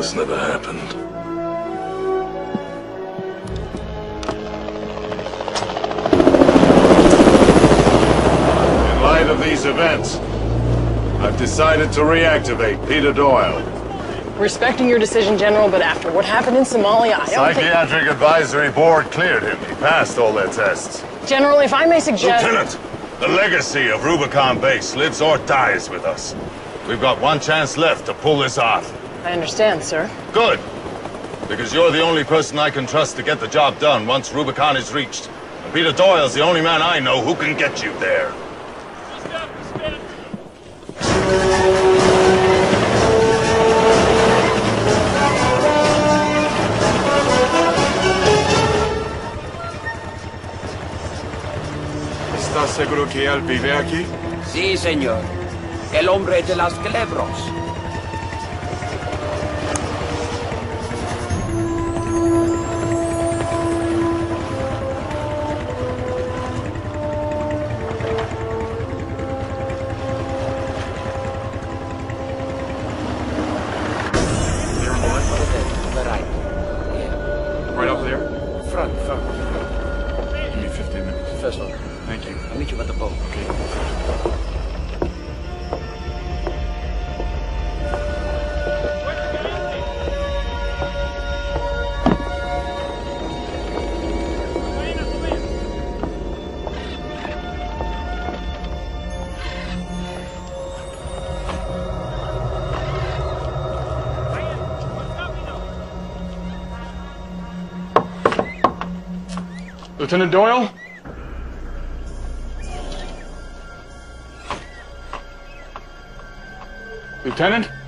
This never happened. In light of these events, I've decided to reactivate Peter Doyle. Respecting your decision, General, but after what happened in Somalia, I don't think... Psychiatric Advisory Board cleared him. He passed all their tests. General, if I may suggest... Lieutenant, the legacy of Rubicon Base lives or dies with us. We've got one chance left to pull this off. I understand, sir. Good. Because you're the only person I can trust to get the job done once Rubicon is reached. And Peter Doyle's the only man I know who can get you there. ¿Estás seguro que él vive aquí? Sí, señor. El hombre de las culebros. Lieutenant Doyle? Lieutenant?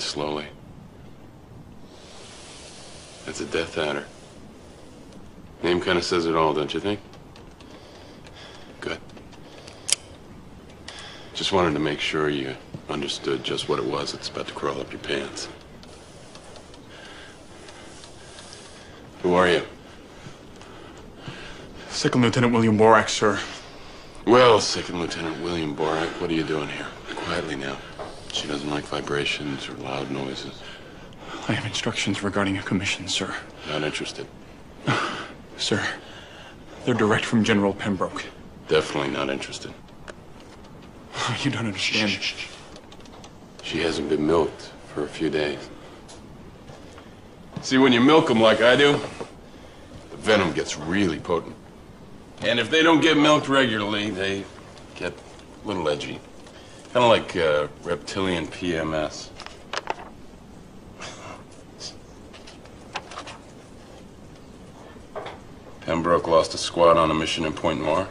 Slowly. That's a Death Adder. Name kind of says it all, don't you think? Good. Just wanted to make sure you understood just what it was that's about to crawl up your pants. Who are you? Second Lieutenant William Borak, sir. Well, Second Lieutenant William Borak, what are you doing here? Quietly now. She doesn't like vibrations or loud noises. I have instructions regarding a commission, sir. Not interested. Sir, they're direct from General Pembroke. Definitely not interested. You don't understand. She hasn't been milked for a few days. See, when you milk them like I do, the venom gets really potent. And if they don't get milked regularly, they get a little edgy. Kind of like uh, reptilian PMS. Pembroke lost a squad on a mission in Pointe Noire.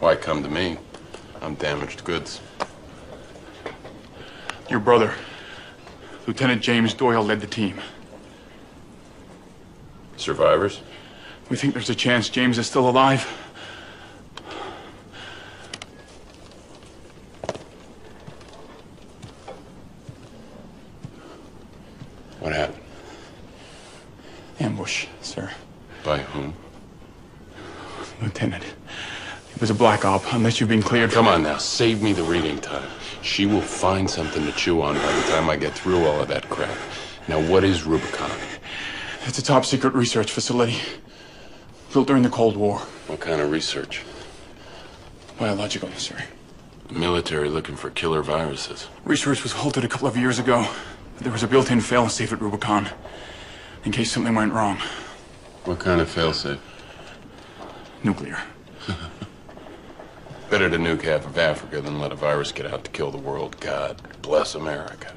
Why come to me? I'm damaged goods. Your brother, Lieutenant James Doyle, led the team. Survivors? We think there's a chance James is still alive. What happened? Ambush, sir. By whom? Lieutenant. It was a unless you've been cleared. Come on now, save me the reading time. She will find something to chew on by the time I get through all of that crap. Now, what is Rubicon? It's a top secret research facility built during the Cold War. What kind of research? Biological, sir. The military looking for killer viruses. Research was halted a couple of years ago. But there was a built-in failsafe at Rubicon in case something went wrong. What kind of failsafe? Nuclear. Better to nuke half of Africa than let a virus get out to kill the world. God bless America.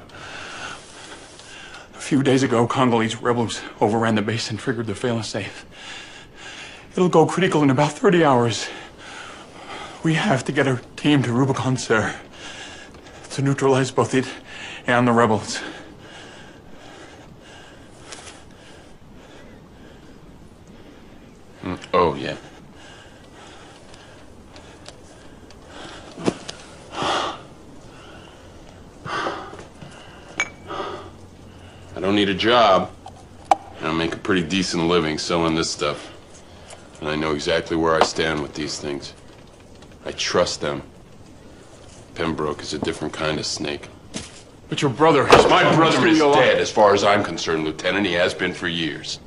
A few days ago, Congolese rebels overran the base and triggered the failsafe. It'll go critical in about 30 hours. We have to get our team to Rubicon, sir, to neutralize both it and the rebels. Hmm. Oh, yeah. Don't need a job. I make a pretty decent living selling this stuff. And I know exactly where I stand with these things. I trust them. Pembroke is a different kind of snake. But your brother... My brother is dead, as far as I'm concerned, Lieutenant. He has been for years.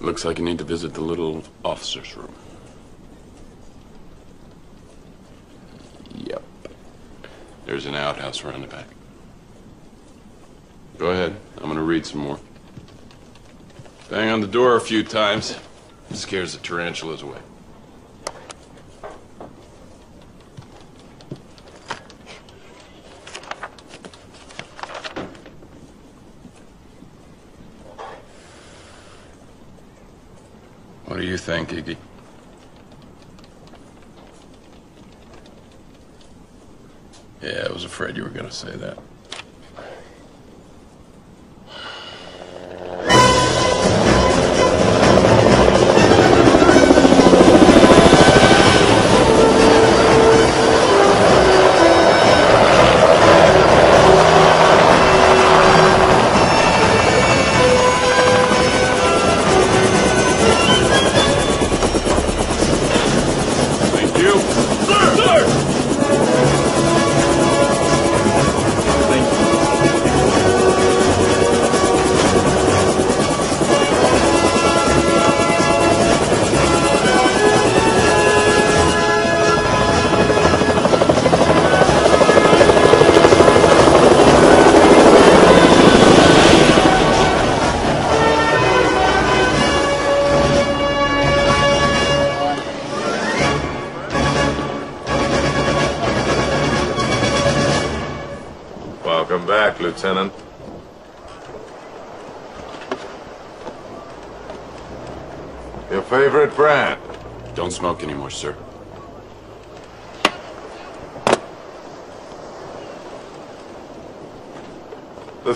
Looks like you need to visit the little officer's room. Yep. There's an outhouse around the back. Go ahead. I'm gonna read some more. Bang on the door a few times. Scares the tarantulas away. What do you think, Iggy? Yeah, I was afraid you were gonna say that.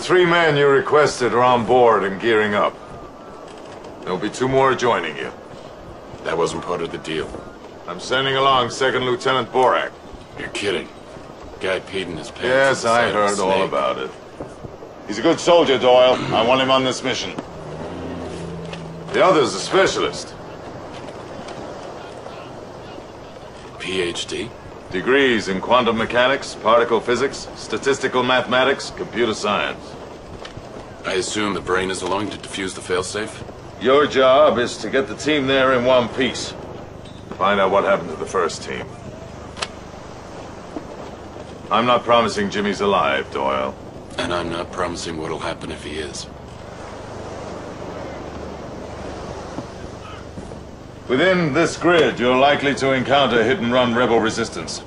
Three men you requested are on board and gearing up. There'll be two more joining you. That wasn't part of the deal. I'm sending along Second Lieutenant Borak. You're kidding. Guy peed in his pants. Yes, I sight of a heard all about it. He's a good soldier, Doyle. I want him on this mission. The other's a specialist. PhD? Degrees in quantum mechanics, particle physics, statistical mathematics, computer science. I assume the brain is allowing to defuse the failsafe? Your job is to get the team there in one piece. Find out what happened to the first team. I'm not promising Jimmy's alive, Doyle. And I'm not promising what'll happen if he is. Within this grid, you're likely to encounter hit-and-run rebel resistance.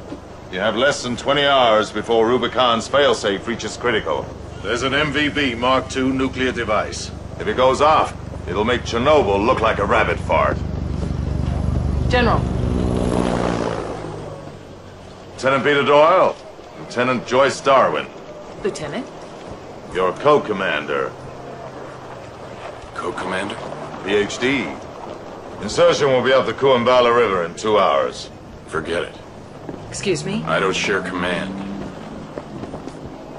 You have less than 20 hours before Rubicon's failsafe reaches critical. There's an MVB Mark II nuclear device. If it goes off, it'll make Chernobyl look like a rabbit fart. General, Lieutenant Peter Doyle, Lieutenant Joyce Darwin, Lieutenant. your co-commander, Co-commander? PhD. Insertion will be up the Kuambala River in two hours. Forget it. Excuse me? I don't share command.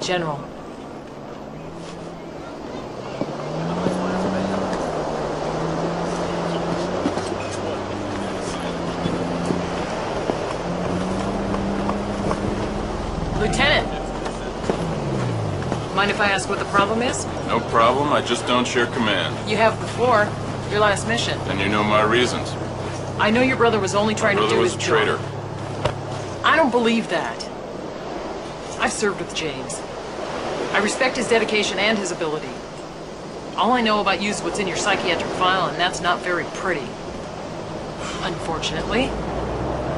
General. Lieutenant! Mind if I ask what the problem is? No problem, I just don't share command. You have before. Your last mission. And you know my reasons. I know your brother was only trying to brother do was his a traitor. I don't believe that. I've served with James. I respect his dedication and his ability. All I know about you is what's in your psychiatric file, and that's not very pretty. Unfortunately,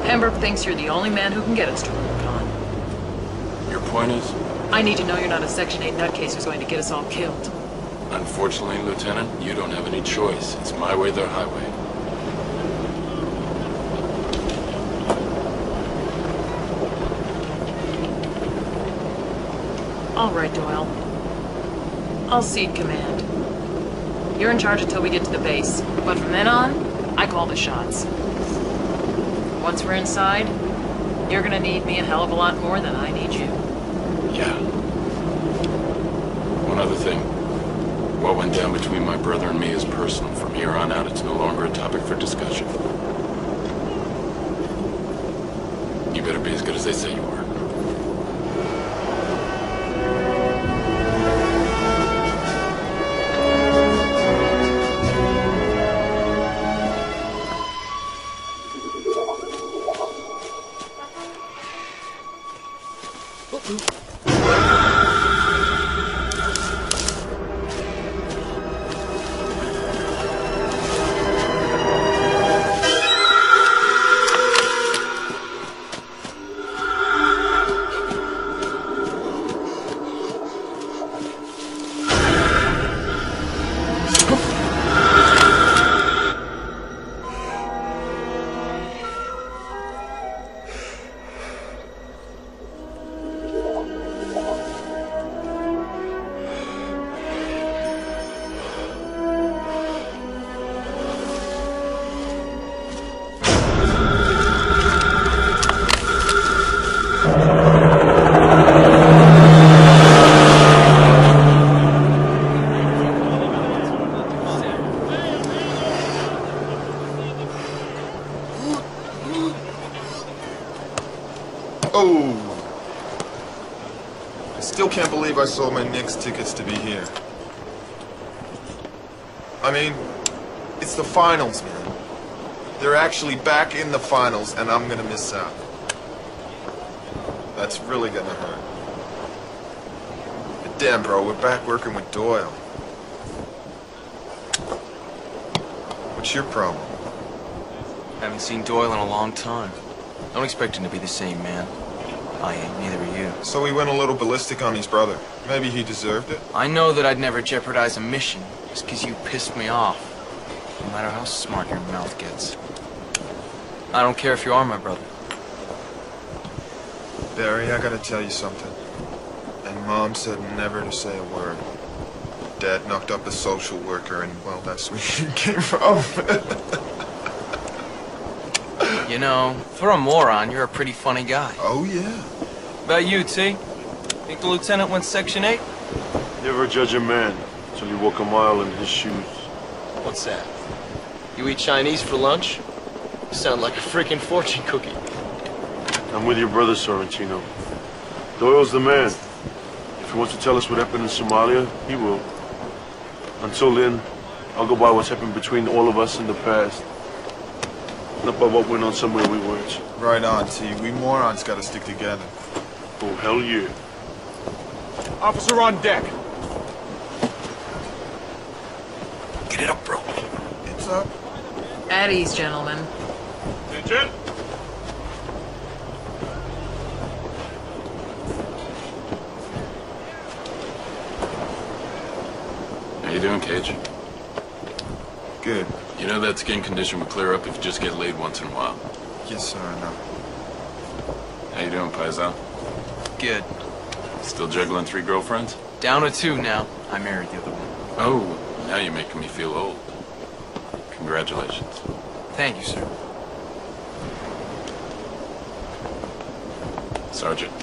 Pembroke thinks you're the only man who can get us to Rubicon. Your point is? I need to know you're not a Section 8 nutcase who's going to get us all killed. Unfortunately, Lieutenant, you don't have any choice. It's my way, the highway. All right, Doyle. I'll cede command. You're in charge until we get to the base, but from then on, I call the shots. Once we're inside, you're gonna need me a hell of a lot more than I need you. Yeah. One other thing. What went down between my brother and me is personal. From here on out, it's no longer a topic for discussion. You better be as good as they say you are. I sold my Knicks tickets to be here. I mean, it's the finals, man. They're actually back in the finals, and I'm gonna miss out. That's really gonna hurt. But damn, bro, we're back working with Doyle. What's your problem? Haven't seen Doyle in a long time. Don't expect him to be the same man. I ain't, neither are you. So he went a little ballistic on his brother. Maybe he deserved it. I know that I'd never jeopardize a mission just because you pissed me off. No matter how smart your mouth gets. I don't care if you are my brother. Barry, I gotta tell you something. And Mom said never to say a word. Dad knocked up a social worker, and well, that's where you came from. You know, for a moron, you're a pretty funny guy. oh yeah. About you, T? Think the lieutenant went Section 8? Never judge a man till you walk a mile in his shoes. What's that? You eat Chinese for lunch? You sound like a freaking fortune cookie. I'm with your brother, Sorrentino. Doyle's the man. If he wants to tell us what happened in Somalia, he will. Until then, I'll go by what's happened between all of us in the past. Not by what went on somewhere we weren't. Right on, T. We morons gotta stick together. Oh, hell yeah. Officer on deck. Get it up, bro. It's up. At ease, gentlemen. Attention! How you doing, Cage? Good. You know that skin condition would clear up if you just get laid once in a while. Yes, sir, I know. How you doing, Paisal? Good. Still juggling three girlfriends? Down to two now. I married the other one. Oh, now you're making me feel old. Congratulations. Thank you, sir. Sergeant.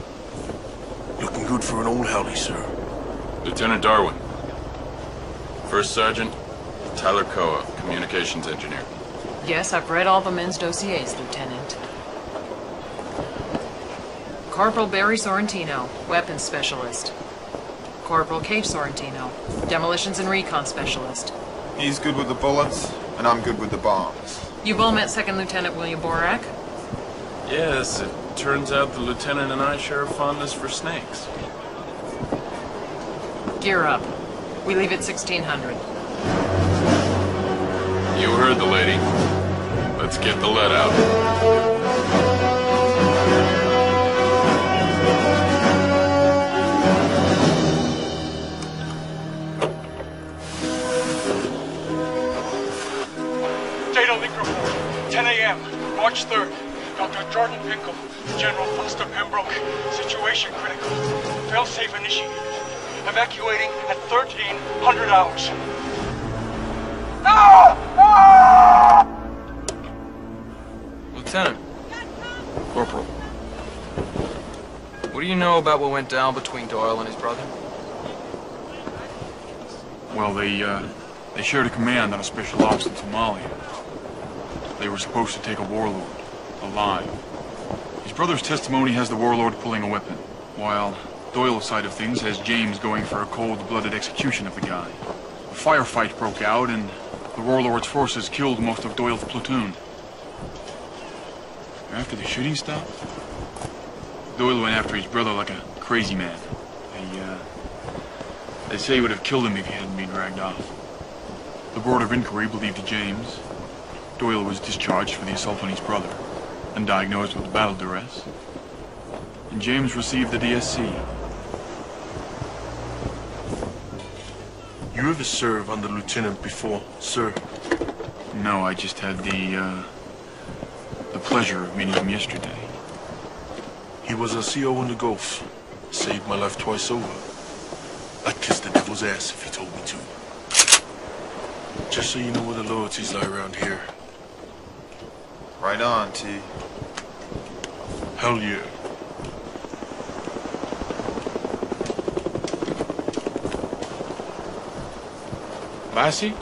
Looking good for an old howdy, sir. Lieutenant Darwin. First Sergeant, Tyler Koa, Communications Engineer. Yes, I've read all the men's dossiers, Lieutenant. Corporal Barry Sorrentino, weapons specialist. Corporal Cage Sorrentino, demolitions and recon specialist. He's good with the bullets, and I'm good with the bombs. You've all met Second Lieutenant William Borak? Yes, it turns out the lieutenant and I share a fondness for snakes. Gear up. We leave at 1600. You heard the lady. Let's get the lead out. Data link report. 10 a.m. March 3rd. Dr. Jordan Pickle, General Foster Pembroke. Situation critical. Failsafe initiated. Evacuating at 1300 hours. Lieutenant. Corporal. What do you know about what went down between Doyle and his brother? Well, they, uh, they shared a command on a special ops in Somalia. They were supposed to take a warlord, alive. His brother's testimony has the warlord pulling a weapon, while Doyle's side of things has James going for a cold-blooded execution of the guy. A firefight broke out, and the warlord's forces killed most of Doyle's platoon. After the shooting stopped, Doyle went after his brother like a crazy man. They, uh, they say he would have killed him if he hadn't been dragged off. The Board of Inquiry believed James. Doyle was discharged for the assault on his brother and diagnosed with battle duress. And James received the DSC. You ever serve under lieutenant before, sir? No, I just had the, uh, the pleasure of meeting him yesterday. He was a CO in the Gulf. Saved my life twice over. I'd kiss the devil's ass if he told me to. Just so you know where the loyalties lie around here. Right on, T. Hell yeah. Lassie?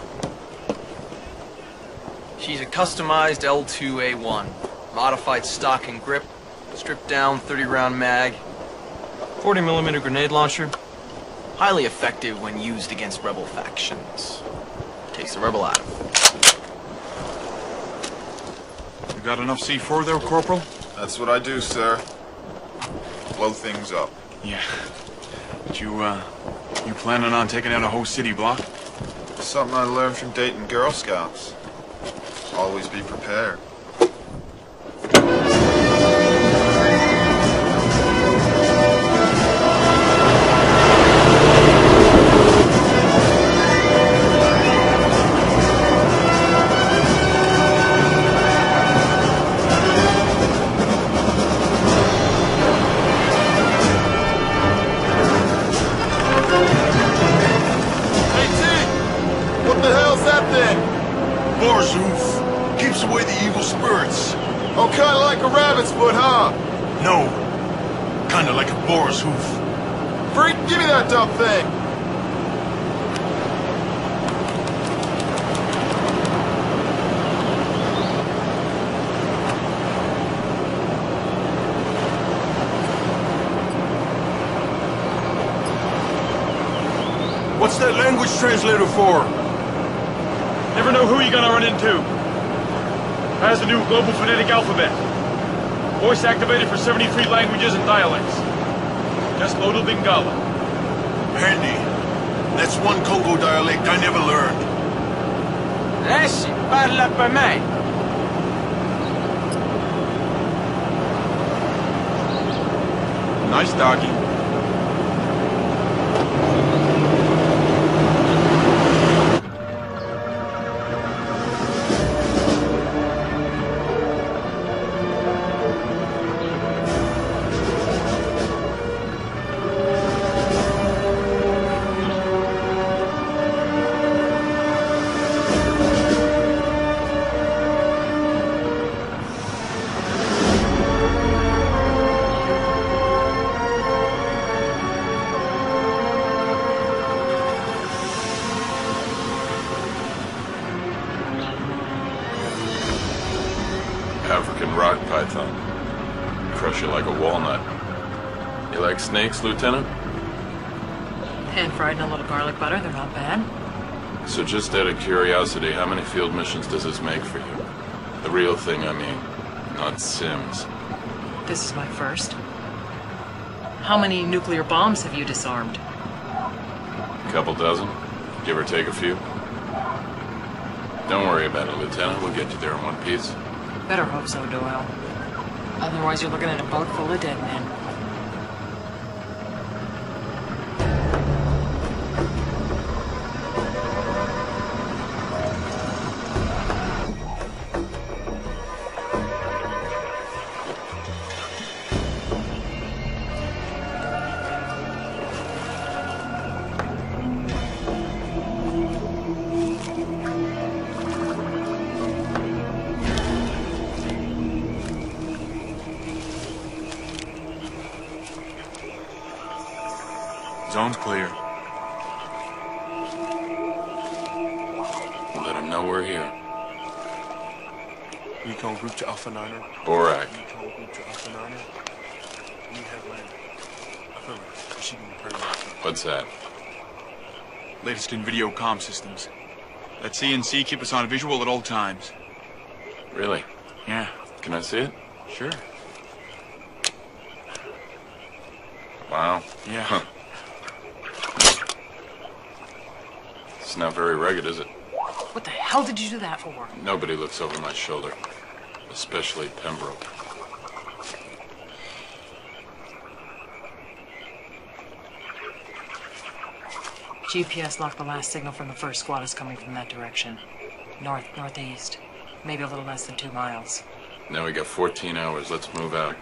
She's a customized L2A1. Modified stock and grip. Stripped down 30 round mag. 40 millimeter grenade launcher. Highly effective when used against rebel factions. Takes the rebel out of them. You got enough C4 there, Corporal? That's what I do, sir. Blow things up. Yeah. But you, uh, you planning on taking out a whole city block? Something I learned from dating Girl Scouts. Always be prepared. That translator for? Never know who you're gonna run into. Has the new global phonetic alphabet. Voice activated for 73 languages and dialects. Just loaded Lingala. Handy. That's one Congo dialect I never learned. Lasci, parla per me. Nice doggy. Just out of curiosity, how many field missions does this make for you? The real thing, I mean, not Sims. This is my first. How many nuclear bombs have you disarmed? A couple dozen, give or take a few. Don't worry about it, Lieutenant. We'll get you there in one piece. Better hope so, Doyle. Otherwise, you're looking at a boat full of dead men. Latest in video comm systems. Let CNC keep us on visual at all times. Really? Yeah, Can I see it? sure. Wow. Yeah. Huh. It's not very rugged, is it? What the hell did you do that for? Nobody looks over my shoulder. Especially Pembroke. GPS locked the last signal from the first squad is coming from that direction. North, northeast. Maybe a little less than two miles. Now we got 14 hours. Let's move out.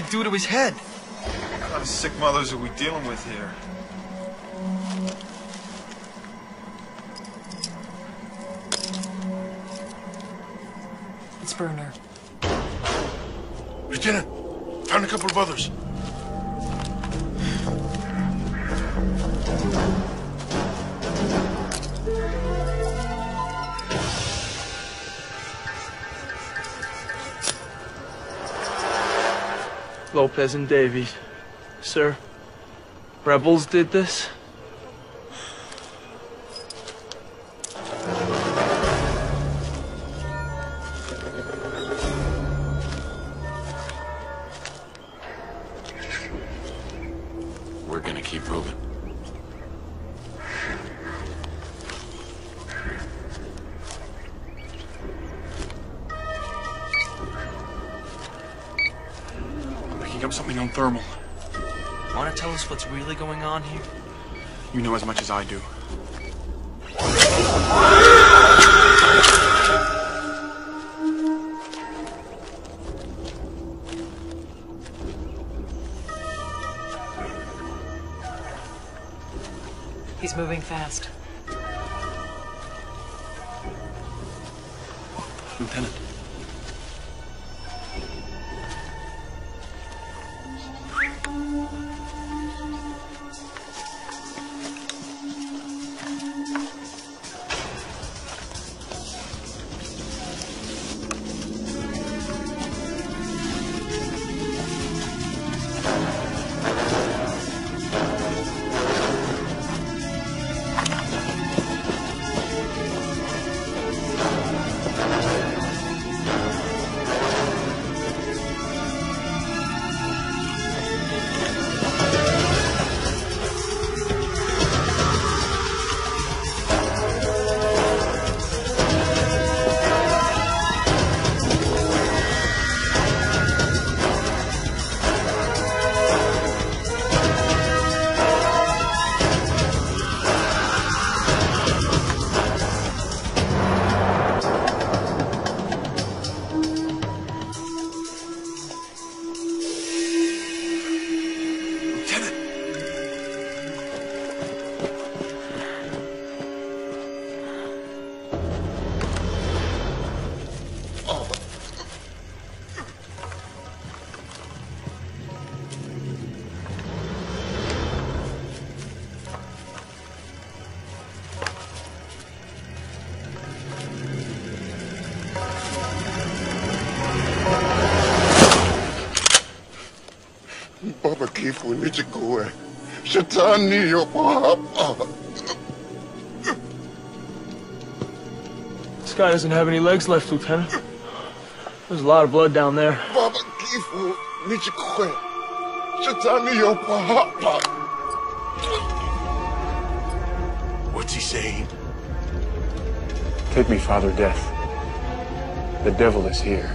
What'd they do to his head? What kind of sick mothers are we dealing with here? It's Bruner. Lieutenant, found a couple of others. Lopez and Davies. Sir, rebels did this? Picking up something on thermal. Want to tell us what's really going on here? You know as much as I do. He's moving fast. Baba Kifu nichukue. Shetani yupo hapa. This guy doesn't have any legs left, Lieutenant. There's a lot of blood down there. Baba Kifu nichukue. Shetani yupo hapa. What's he saying? Take me, Father Death. The devil is here.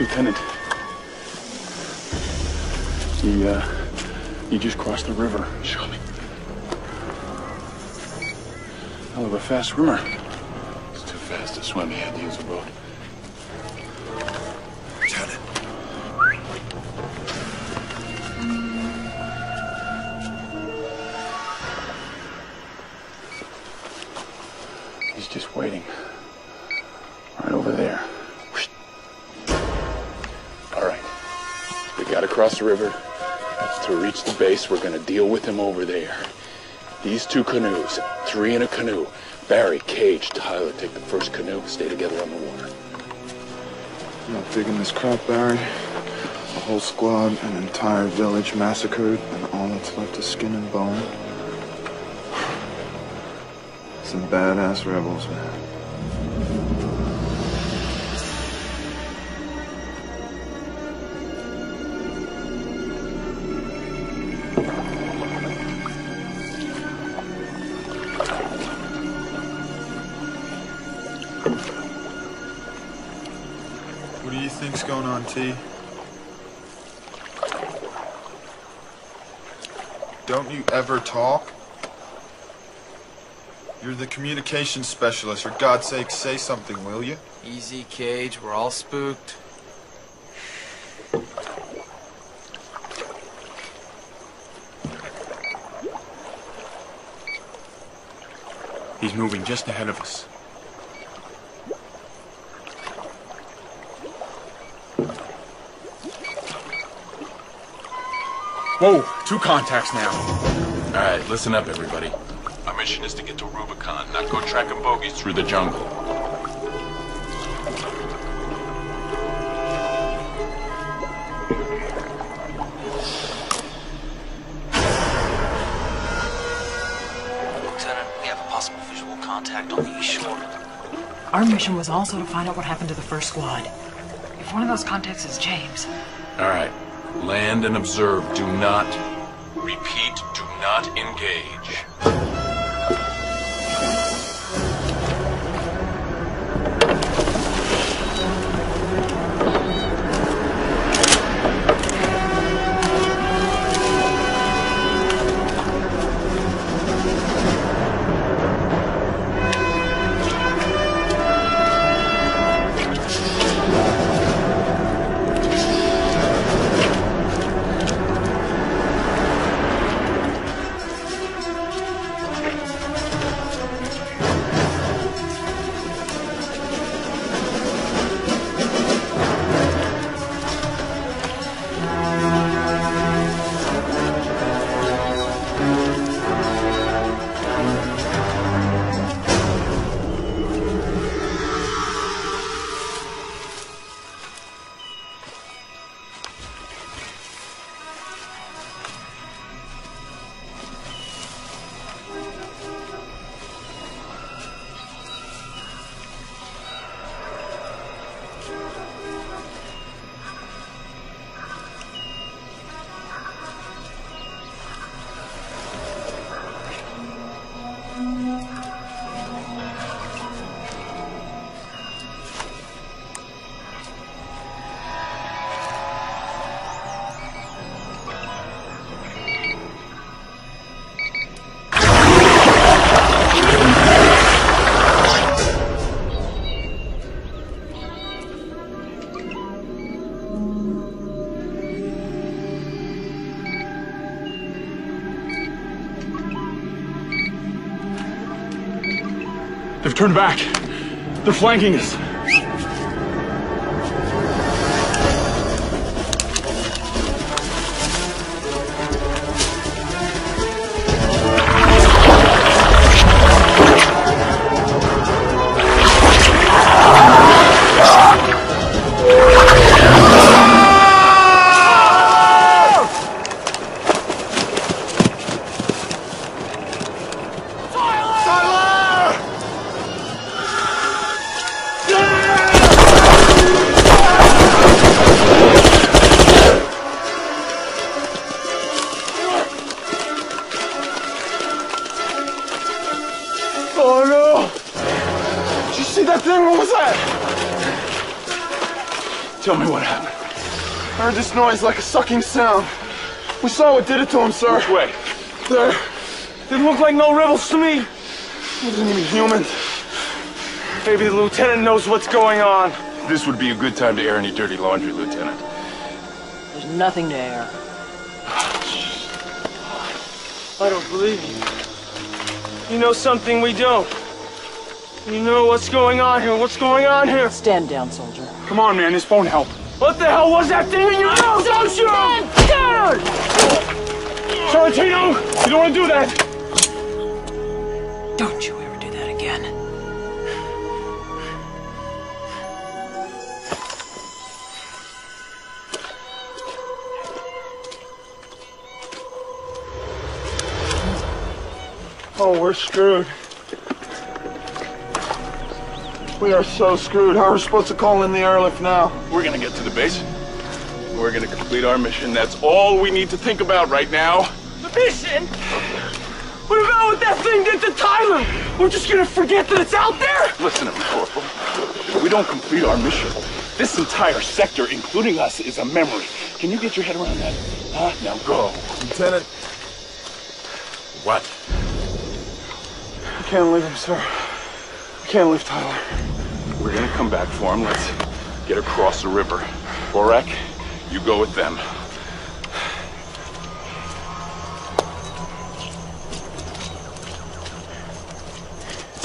Lieutenant. He, uh, he just crossed the river. Show me. Hell of a fast swimmer. It's too fast to swim. He had to use a boat. Lieutenant. He's just waiting. We the river. To reach the base, we're gonna deal with him over there. These two canoes, three in a canoe. Barry, Cage, Tyler take the first canoe, stay together on the water. Not digging this crap, Barry. A whole squad, an entire village massacred, and all that's left is skin and bone. Some badass rebels, man. Think's going on, T? Don't you ever talk? You're the communications specialist. For God's sake, say something, will you? Easy, Cage. We're all spooked. He's moving just ahead of us. Whoa, two contacts now. All right, listen up, everybody. Our mission is to get to Rubicon, not go tracking bogies through the jungle. Lieutenant, we have a possible visual contact on the east shore. Our mission was also to find out what happened to the first squad. If one of those contacts is James, All right, land and observe. Do not, repeat, do not engage. They've back. They're flanking us. Noise like a sucking sound. We saw what did it to him, sir. Which way? There. Didn't look like no rebels to me. Wasn't even human. Maybe the lieutenant knows what's going on. This would be a good time to air any dirty laundry, Lieutenant. There's nothing to air. I don't believe you. You know something we don't. You know what's going on here. What's going on here? Stand down, soldier. Come on, man. This won't help. What the hell was that thing in your nose? Don't shoot! Down! Sorrentino, you don't want to do that. Don't you ever do that again. Oh, we're screwed. We are so screwed. How are we supposed to call in the airlift now? We're gonna get to the base. We're gonna complete our mission. That's all we need to think about right now. The mission? What about what that thing did to Tyler? We're just gonna forget that it's out there? Listen to me, Corporal. If we don't complete our mission, this entire sector, including us, is a memory. Can you get your head around that? Huh? Now go. Lieutenant, What? I can't leave him, sir. I can't leave Tyler. We're gonna come back for him. Let's get across the river. Borak, you go with them.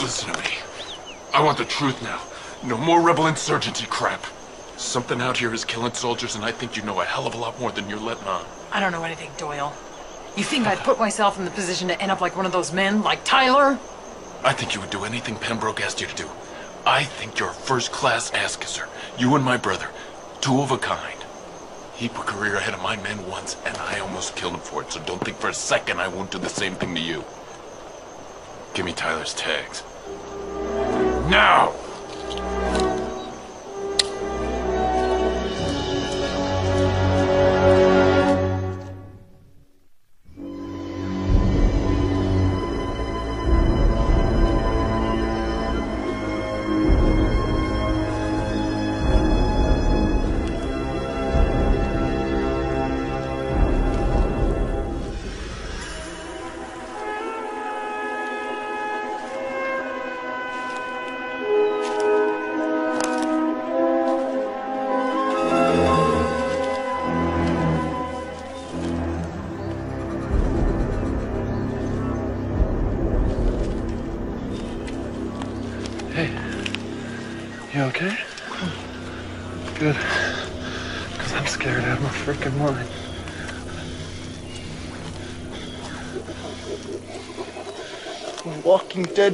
Listen to me. I want the truth now. No more rebel insurgency crap. Something out here is killing soldiers, and I think you know a hell of a lot more than you're letting on. I don't know anything, Doyle. You think I'd put myself in the position to end up like one of those men, like Tyler? I think you would do anything Pembroke asked you to do. I think you're a first-class ass kisser. You and my brother. Two of a kind. He put career ahead of my men once, and I almost killed him for it, so don't think for a second I won't do the same thing to you. Give me Tyler's tags. Now!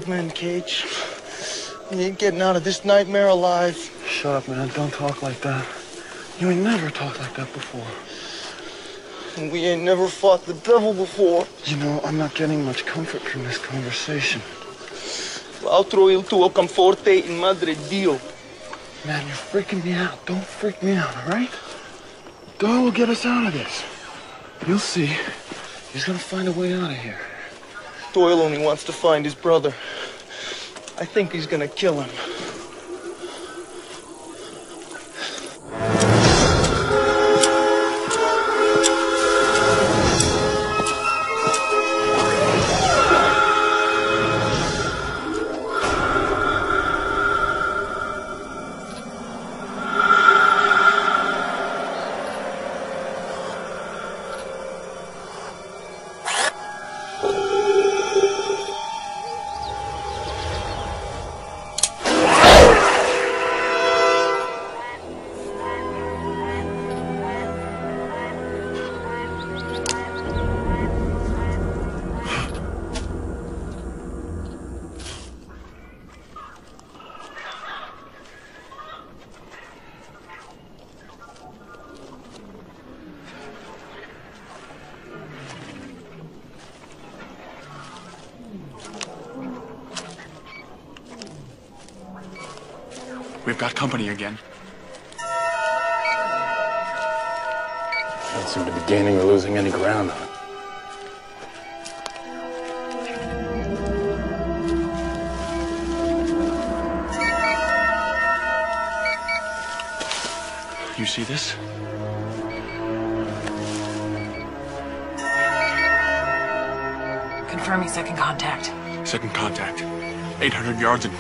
Dead Cage. You ain't getting out of this nightmare alive. Shut up, man. Don't talk like that. You ain't never talked like that before. And we ain't never fought the devil before. You know, I'm not getting much comfort from this conversation. L'altro il tuo conforte in madre Dio. Man, you're freaking me out. Don't freak me out, all right? Doyle will get us out of this. You'll see. He's gonna find a way out of here. Doyle only wants to find his brother. I think he's gonna kill him.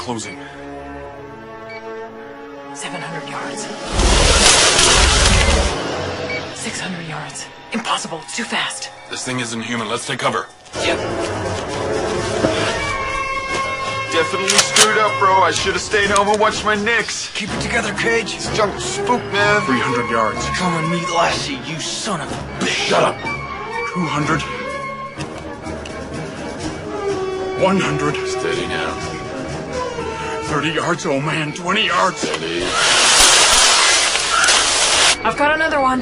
Closing. 700 yards. 600 yards. Impossible. It's too fast. This thing isn't human. Let's take cover. Yep. Definitely screwed up, bro. I should have stayed home and watched my Knicks. Keep it together, Cage. This junk spook, man. 300 yards. Come and meet Lassie, you son of a bitch. Shut up. 200. 100. Steady now. 30 yards, oh man. 20 yards. I've got another one.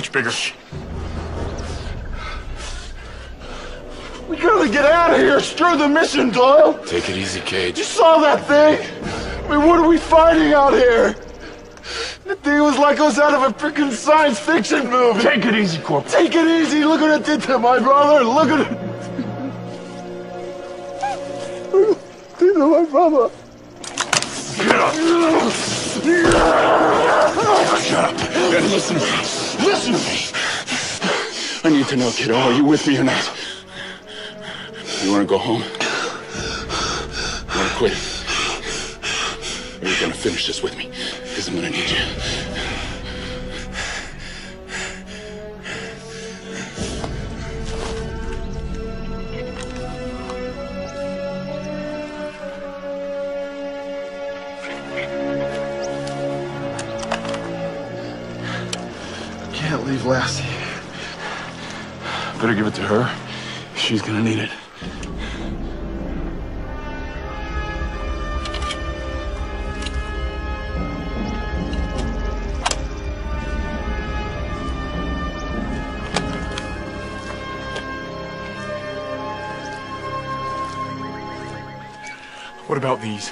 Much bigger. We gotta get out of here. Screw the mission, Doyle. Take it easy, Cage. You saw that thing? I mean, what are we fighting out here? That thing was like it was out of a freaking science fiction movie. Take it easy, Corporal. Take it easy. Look what it did to my brother. Look at it. Look what it did to my brother. Get up. Shut up. And listen to me. Listen to me. I need to know, kiddo, are you with me or not? You want to go home? You want to quit? Or are you going to finish this with me? Because I'm going to need you. Better give it to her. She's to need it. What about these?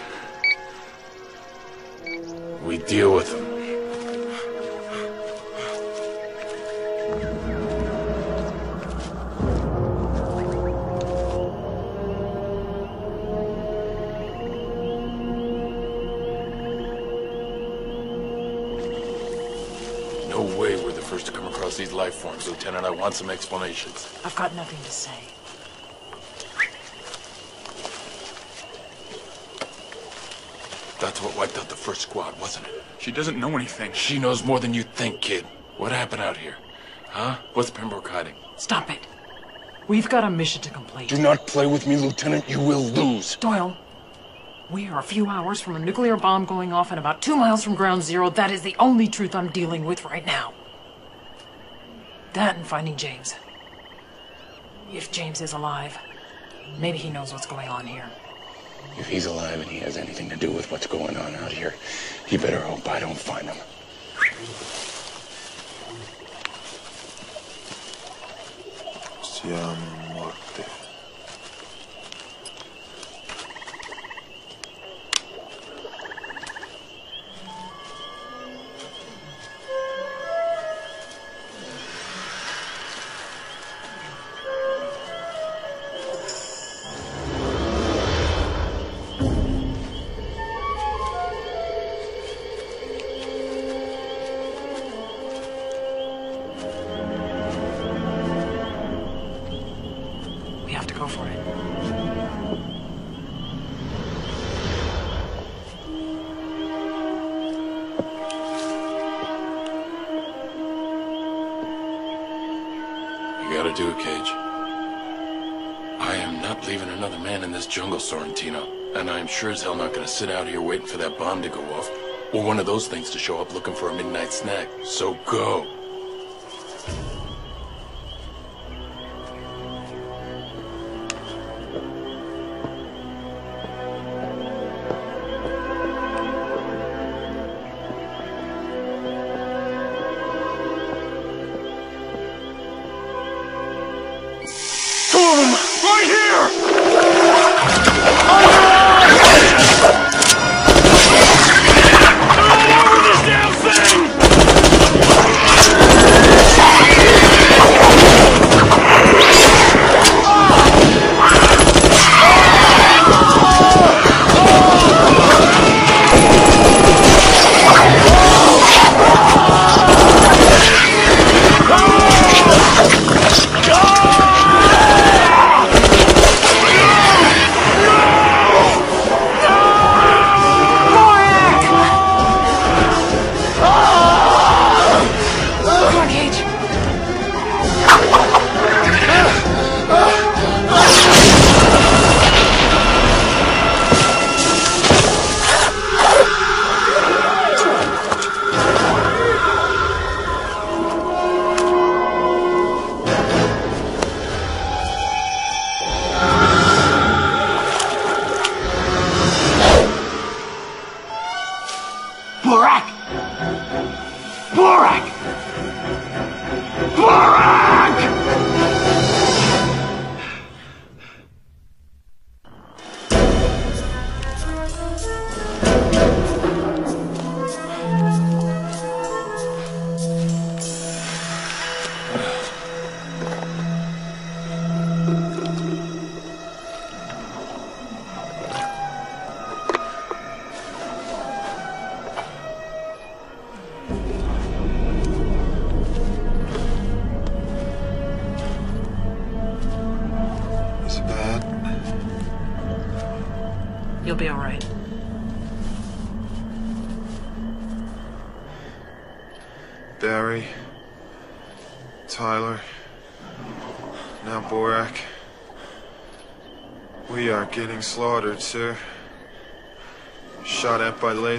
Some explanations. I've got nothing to say. That's what wiped out the first squad, wasn't it? She doesn't know anything. She knows more than you think, kid. What happened out here? Huh? What's Pembroke hiding? Stop it. We've got a mission to complete. Do not play with me, Lieutenant. You will lose. Doyle, we are a few hours from a nuclear bomb going off and about two miles from ground zero. That is the only truth I'm dealing with right now. That and finding James. If James is alive, maybe he knows what's going on here. If he's alive and he has anything to do with what's going on out here, he better hope I don't find him. Siamo morte. Um, sure as hell not gonna sit out here waiting for that bomb to go off. Or one of those things to show up looking for a midnight snack. So go.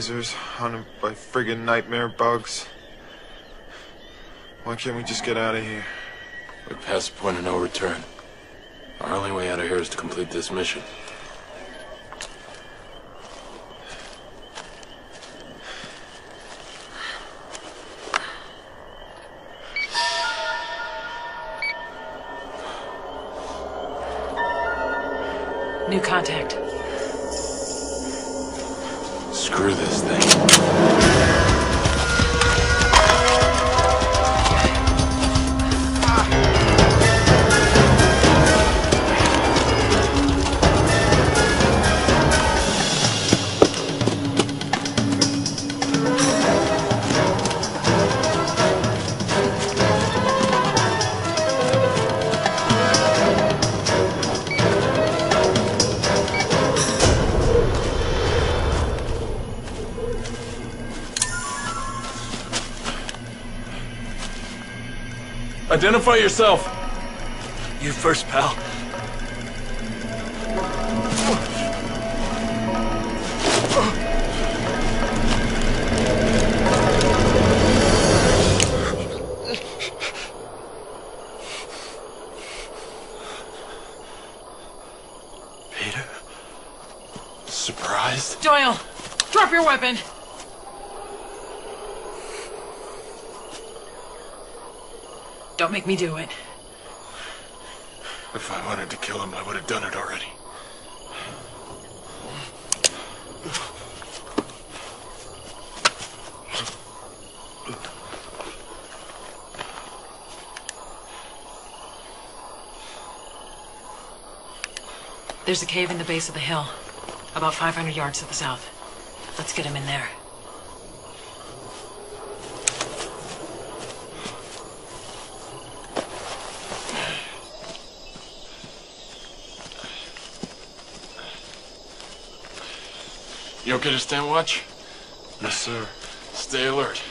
Lasers, hunted by friggin' nightmare bugs. Why can't we just get out of here? We're past the point of no return. Our only way out of here is to complete this mission. New contact. Screw this thing. Identify yourself. You first, pal. Make me do it. If I wanted to kill him, I would have done it already. There's a cave in the base of the hill, about 500 yards to the south. Let's get him in there. Okay to stand watch? Yes, sir. Stay alert.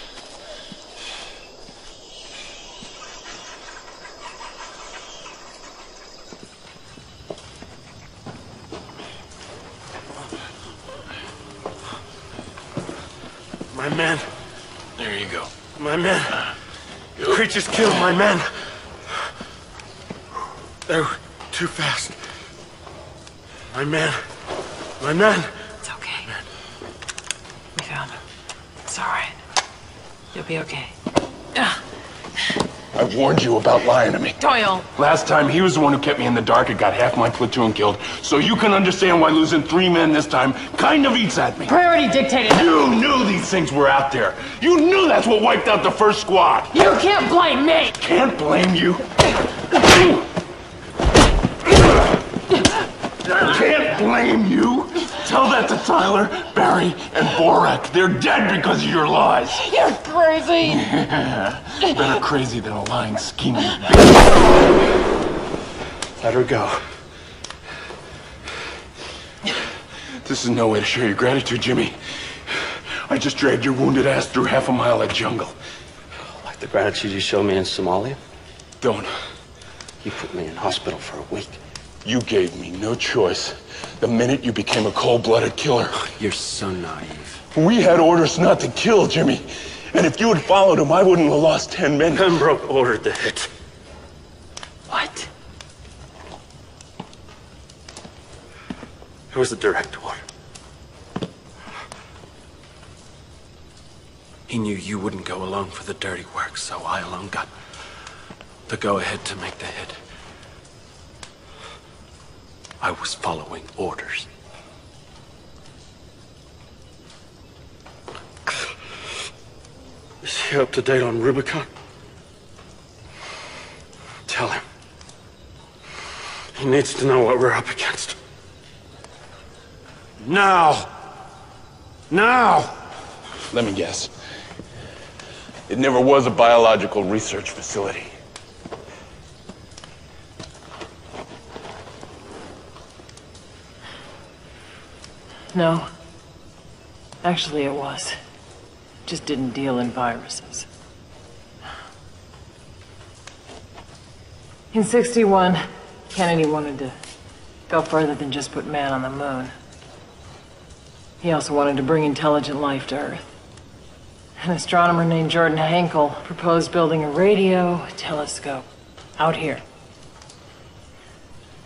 My men. There you go. My men. The uh, creatures killed my men. They oh, were too fast. My men. My men. It's okay. We found him. It's all right. You'll be okay. Ah, I warned you about lying to me. Doyle, Last time, he was the one who kept me in the dark and got half my platoon killed. So you can understand why losing three men this time kind of eats at me. priority dictated. You knew these things were out there. You knew that's what wiped out the first squad. You can't blame me. Can't blame you. Can't blame you. Tell that to Tyler, Barry, and Borak. They're dead because of your lies. You're crazy. Yeah. Better crazy than a lying, scheming Let her go. This is no way to show your gratitude, Jimmy. I just dragged your wounded ass through half a mile of jungle. Like the gratitude you showed me in Somalia? Don't. You put me in hospital for a week. You gave me no choice the minute you became a cold-blooded killer. You're so naive. We had orders not to kill, Jimmy. And if you had followed him, I wouldn't have lost ten men. Pembroke ordered the hit. What? It was a direct order. He knew you wouldn't go alone for the dirty work, so I alone got the go-ahead to make the hit. I was following orders. Is he up to date on Rubicon? Tell him. He needs to know what we're up against. Now! Now! Let me guess. It never was a biological research facility. No. Actually, it was. Just didn't deal in viruses. In 61, Kennedy wanted to go further than just put man on the moon. He also wanted to bring intelligent life to Earth. An astronomer named Jordan Henkel proposed building a radio telescope out here.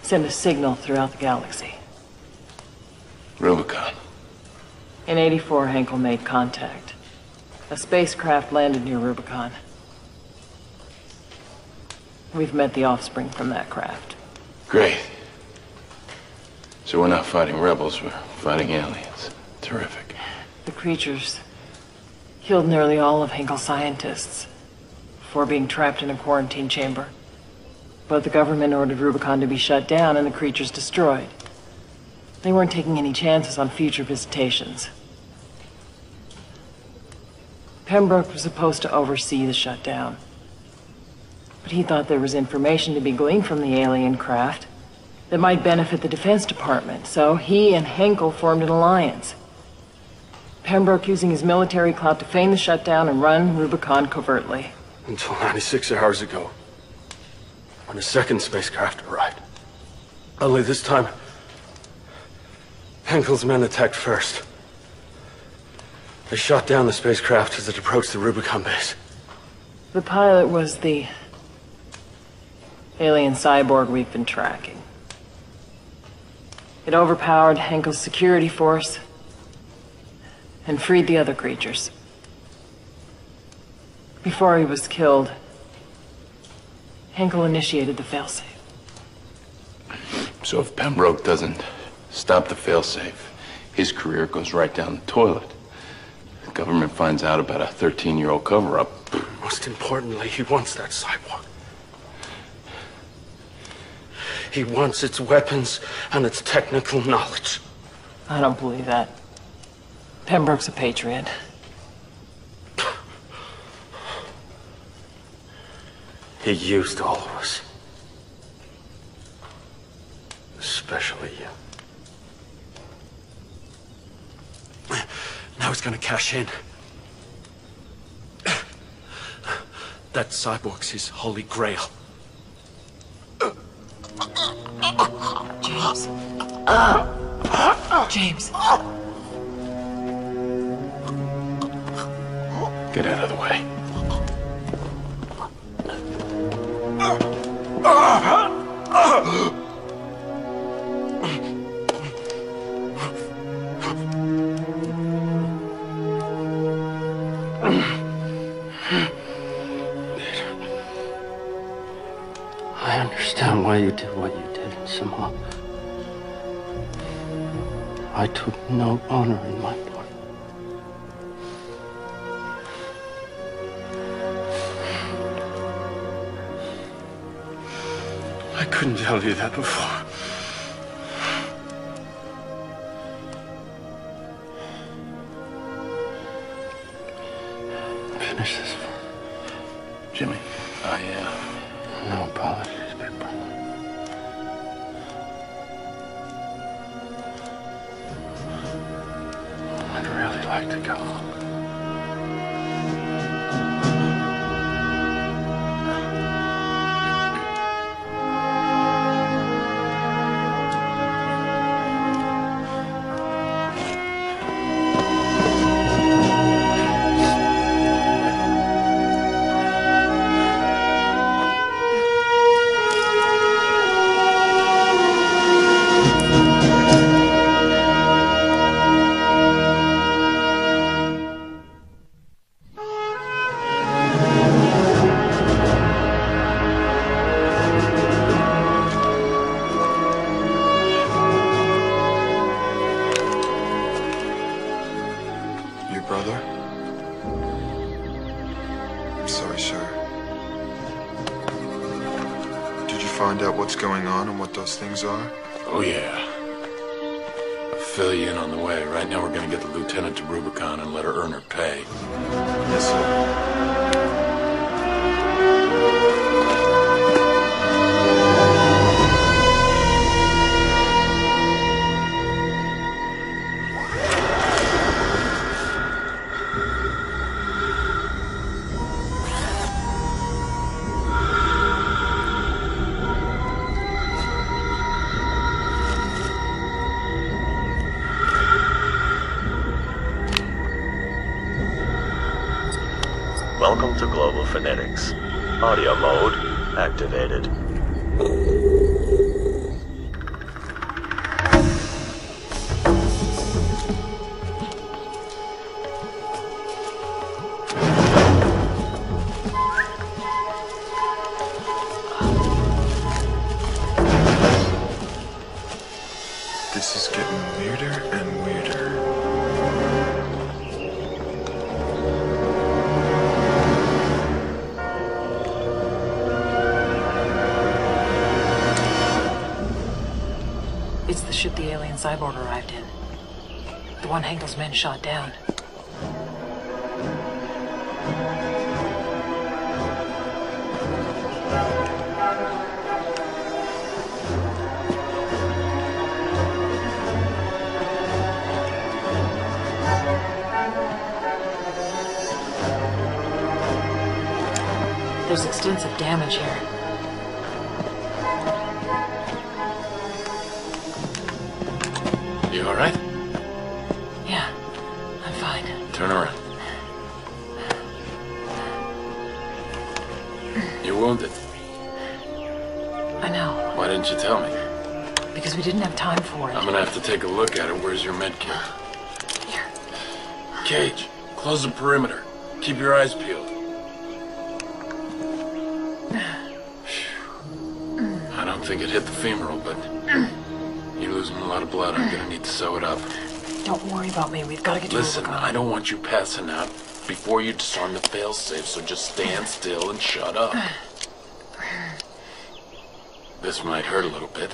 Send a signal throughout the galaxy. Rubicon. In 84, Henkel made contact. A spacecraft landed near Rubicon. We've met the offspring from that craft. Great. So we're not fighting rebels, we're fighting aliens. Terrific. The creatures killed nearly all of Henkel's scientists before being trapped in a quarantine chamber. But the government ordered Rubicon to be shut down and the creatures destroyed. They weren't taking any chances on future visitations. Pembroke was supposed to oversee the shutdown. But he thought there was information to be gleaned from the alien craft that might benefit the Defense Department, so he and Henkel formed an alliance. Pembroke using his military clout to feign the shutdown and run Rubicon covertly. Until 96 hours ago, when a second spacecraft arrived. Only this time, Henkel's men attacked first. They shot down the spacecraft as it approached the Rubicon base. The pilot was the alien cyborg we've been tracking. It overpowered Henkel's security force and freed the other creatures. Before he was killed, Henkel initiated the failsafe. So if Pembroke doesn't stop the failsafe, his career goes right down the toilet. The government finds out about a 13-year-old cover-up. Most importantly, he wants that cyborg. He wants its weapons and its technical knowledge. I don't believe that. Pembroke's a patriot. He used all of us. Especially you. Now he's gonna cash in. That cyborg's his holy grail. James. James. Get out of the way. Ah! Ah! Ah! Understand why you did what you did in Somalia. I took no honor in my part. I couldn't tell you that before. Finish this Jimmy, I, uh... No apologies, to go. Those things are? Oh, yeah. I'll fill you in on the way. Right now, we're gonna get the lieutenant to Rubicon and let her earn her pay. Yes, sir. Shot down. Close the perimeter. Keep your eyes peeled. I don't think it hit the femoral, but you're losing a lot of blood. I'm gonna need to sew it up. Don't worry about me. We've got to get to Listen. I don't want you passing out before you disarm the failsafe, so just stand still and shut up. This might hurt a little bit.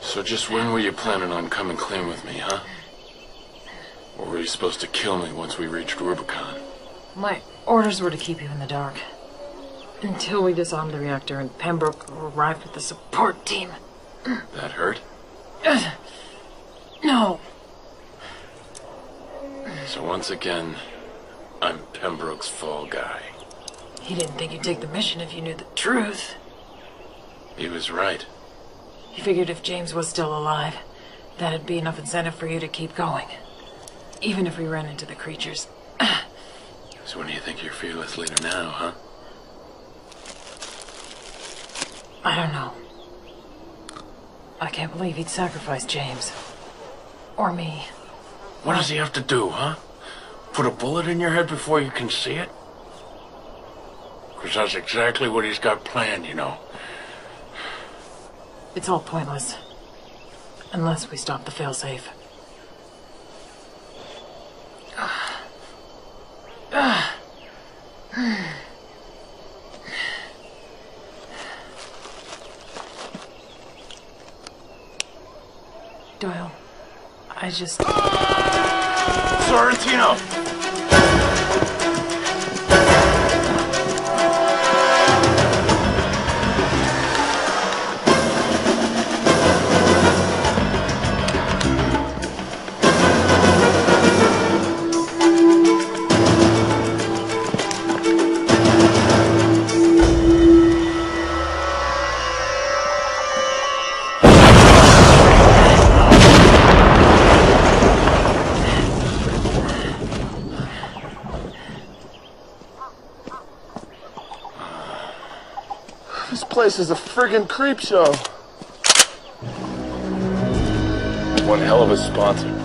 So just when were you planning on coming clean with me, huh? Or were you supposed to kill me once we reached Rubicon? My orders were to keep you in the dark. Until we disarmed the reactor and Pembroke arrived with the support team. That hurt? No. So once again, I'm Pembroke's fall guy. He didn't think you'd take the mission if you knew the truth. He was right. He figured if James was still alive, that'd be enough incentive for you to keep going. Even if we run into the creatures. So when do you think you're fearless leader now, huh? I don't know. I can't believe he'd sacrifice James. Or me. What does he have to do, huh? Put a bullet in your head before you can see it? Because that's exactly what he's got planned, you know. It's all pointless. Unless we stop the failsafe. Doyle, I just. Sorrentino! Place is a friggin' creep show. One hell of a sponsor.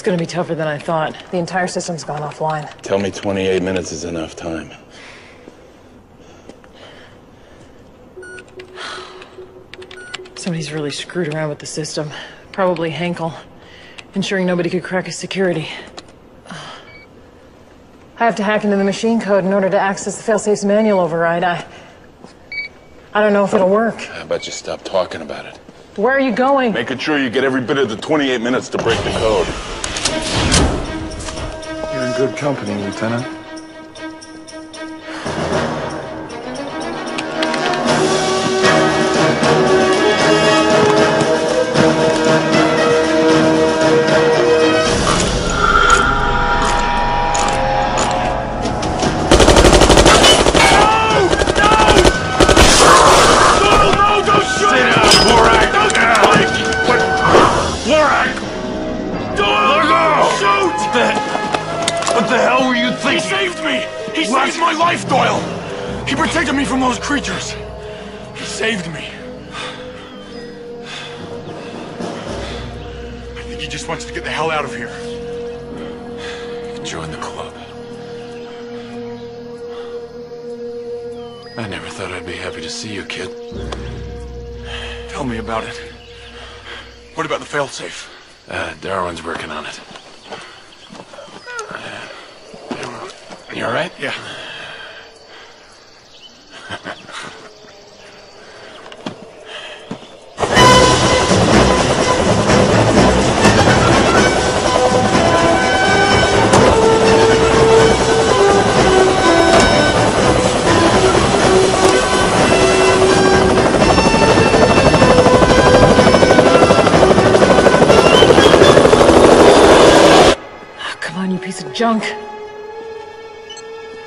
It's gonna be tougher than I thought. The entire system's gone offline. Tell me 28 minutes is enough time. Somebody's really screwed around with the system. Probably Henkel, Ensuring nobody could crack his security. I have to hack into the machine code in order to access the failsafe's manual override. I... I don't know if it'll work. How about you stop talking about it? Where are you going? Making sure you get every bit of the 28 minutes to break the code. Good company, Lieutenant. Life, Doyle! He protected me from those creatures. He saved me. I think he just wants to get the hell out of here. Join the club. I never thought I'd be happy to see you, kid. Tell me about it. What about the failsafe? Uh, Darwin's working on it. Uh, You all right? Yeah. Come on, you piece of junk. Ah,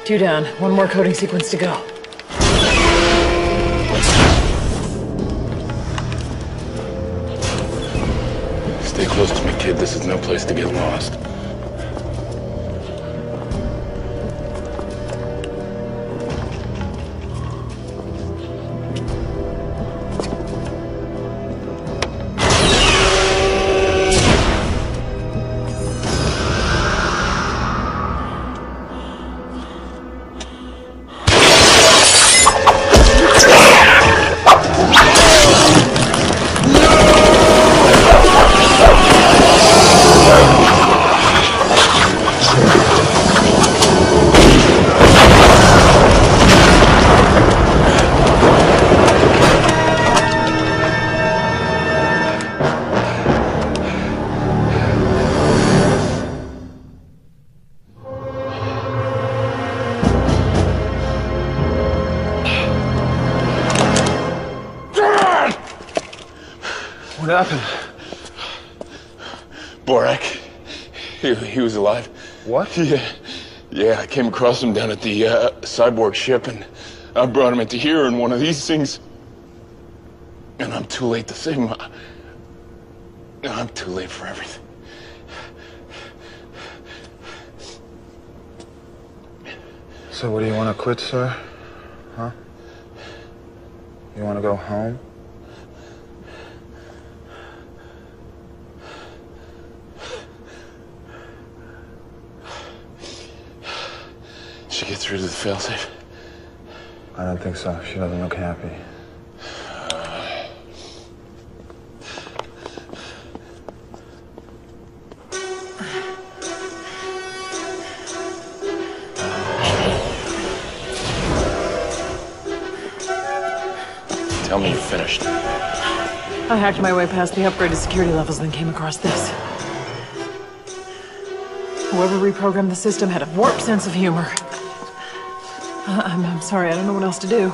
Two down. One more coding sequence to go. No place to get lost. Yeah. Yeah, I came across him down at the uh, cyborg ship, and I brought him into here in one of these things. And I'm too late to save him. I'm too late for everything. So what do you want to quit, sir? Huh? You want to go home? She get through to the failsafe. I don't think so. She doesn't look happy. Tell me you finished. I hacked my way past the upgraded security levels, then came across this. Whoever reprogrammed the system had a warped sense of humor. Uh, I'm, I'm sorry, I don't know what else to do.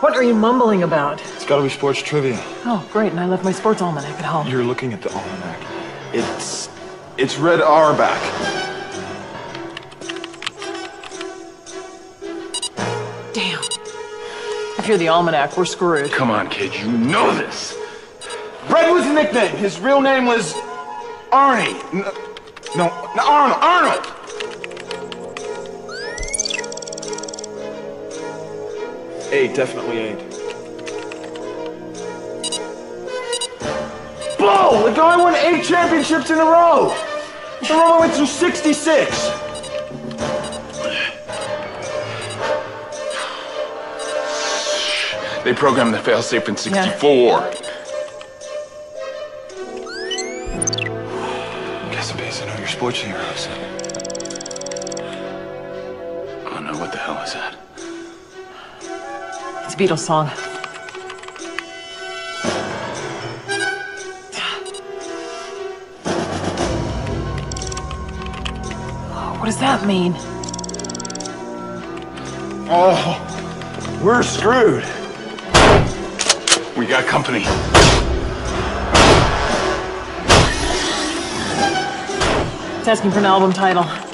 What are you mumbling about? It's gotta be sports trivia. Oh, great, and I left my sports almanac at home. You're looking at the almanac. It's... it's Red Auerbach. Damn. If you're the almanac, we're screwed. Come on, kid, you know this! Red was a nickname. His real name was... Arnie. No, no Arnold, Arnold! Eight, definitely eight. Blow! The guy won eight championships in a row. The row went through 66. They programmed the failsafe in 64. Guess base, I know your sports heroes. Beatles song. What does that mean? Oh, we're screwed. We got company. It's asking for an album title.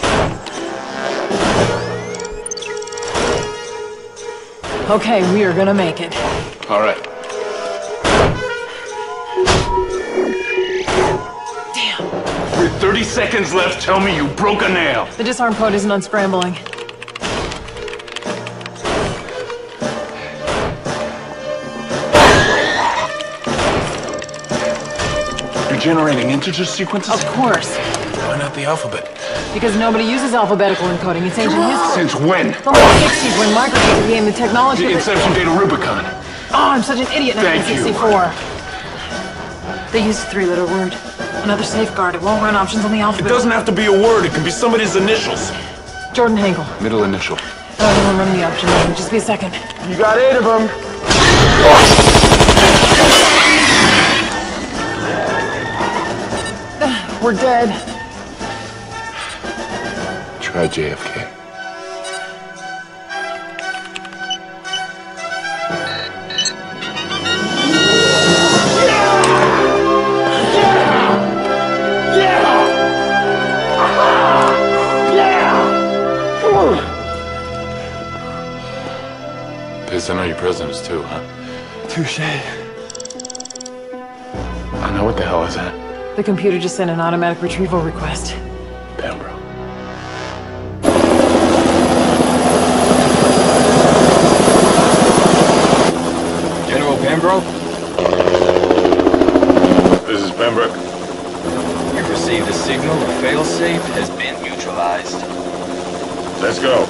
Okay, we are gonna make it. All right. Damn. With 30 seconds left, tell me you broke a nail. The disarm code isn't unscrambling. You're generating integer sequences? Of course. Why not the alphabet? Because nobody uses alphabetical encoding. It's ancient history. Since when? From the 60s when Microsoft became the technology. The Inception data Rubicon. Oh, I'm such an idiot Thank you. 1964. They used a three-letter word. Another safeguard. It won't run options on the alphabet. It doesn't have to be a word, it can be somebody's initials. Jordan Henkel. Middle initial. Oh, I don't know run the options. Just be a second. You got eight of them. We're dead. Try JFK. Pissed I know your presidents too, huh? Touche. I know what the hell is that. The computer just sent an automatic retrieval request. General This is Pembroke. you've received a signal. The failsafe has been neutralized. Let's go.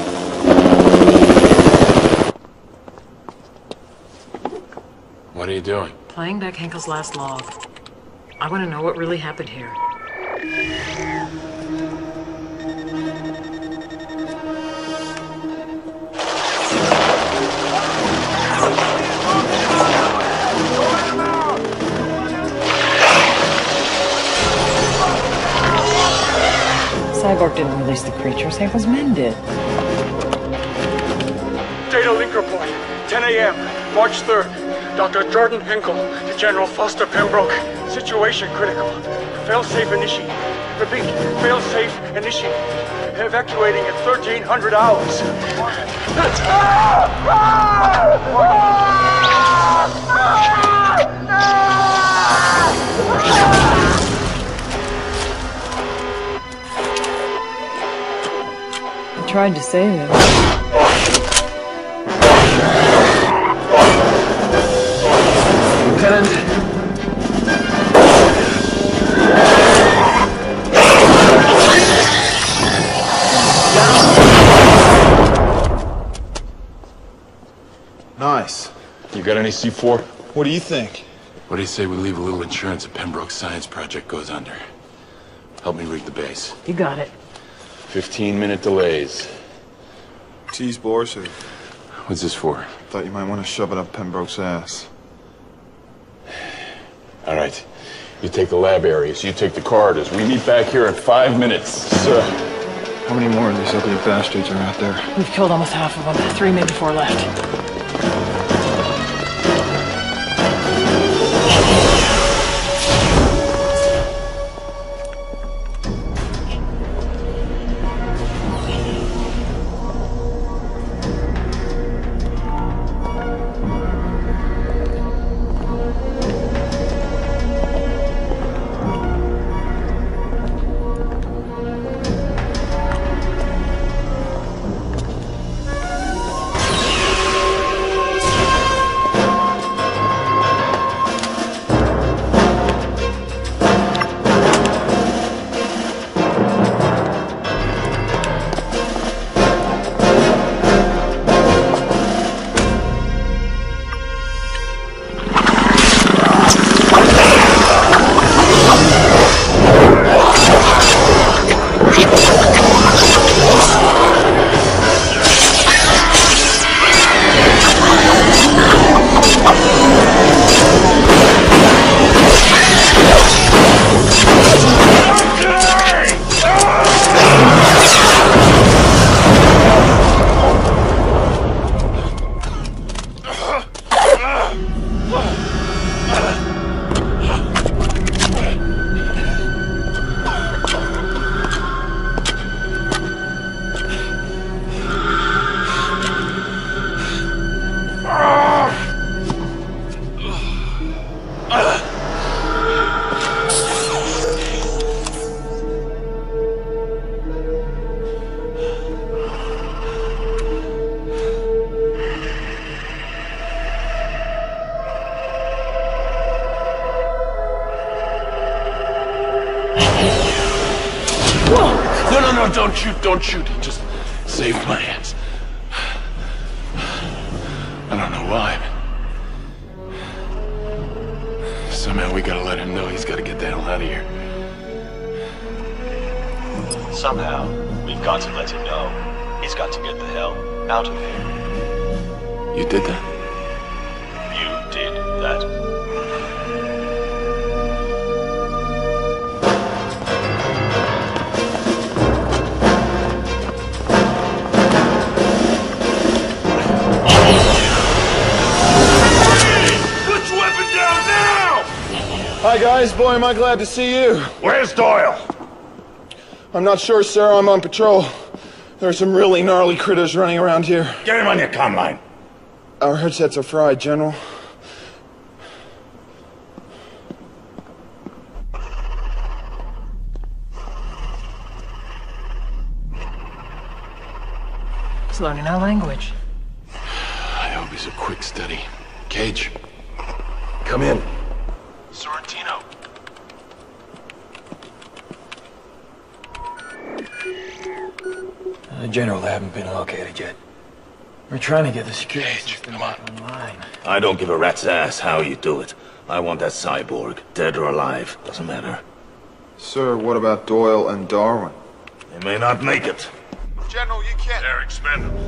What are you doing? Playing back Henkel's last log. I want to know what really happened here. Cyborg didn't release the creatures. Henkel's men did. Data linker point. point, 10 a.m., March 3rd. Dr. Jordan Henkel to General Foster Pembroke. Situation critical. Failsafe initiated. Repeat, failsafe initiated. Evacuating at 1300 hours. I tried to save him. Lieutenant. Nice. You got any C4? What do you think? What do you say we leave a little insurance if Pembroke's science project goes under? Help me rig the base. You got it. 15 minute delays. Cheese boars What's this for? thought you might want to shove it up Pembroke's ass. All right. You take the lab areas, you take the corridors. We meet back here in five minutes. Sir. How many more of these ugly bastards are out there? We've killed almost half of them. Three, maybe four left. Boy, am I glad to see you. Where's Doyle? I'm not sure, sir. I'm on patrol. There are some really gnarly critters running around here. Get him on your comm line. Our headsets are fried, General. He's learning our language. I hope he's a quick study. Cage, come in. Sorrentino. The general haven't been located yet. We're trying to get the security system back online. I don't give a rat's ass how you do it. I want that cyborg, dead or alive, doesn't matter. Sir, what about Doyle and Darwin? They may not make it. General, you can't. They're expendable.